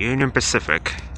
Union Pacific.